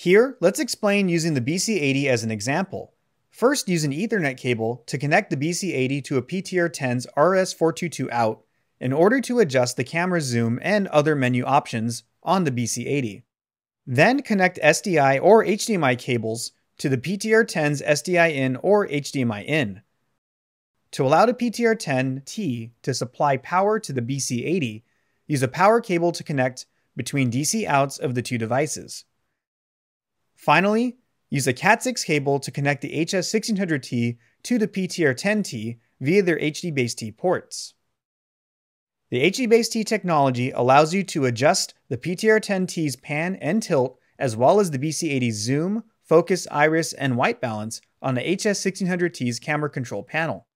Here, let's explain using the BC80 as an example. First, use an Ethernet cable to connect the BC80 to a PTR10's RS422 out in order to adjust the camera zoom and other menu options on the BC80. Then connect SDI or HDMI cables to the PTR10's SDI in or HDMI in. To allow the PTR10T to supply power to the BC80, use a power cable to connect between DC outs of the two devices. Finally, use a Cat6 cable to connect the HS1600T to the PTR10T via their HD-Base-T ports. The HD-Base-T technology allows you to adjust the PTR10T's pan and tilt as well as the BC80's zoom, focus, iris, and white balance on the HS1600T's camera control panel.